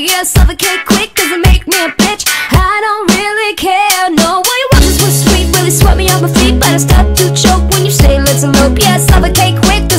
Figure I suffocate quick doesn't make me a bitch. I don't really care, no. All your roses were sweet, really sweat me off my feet But I start to choke when you say let's elope Yeah, I suffocate quick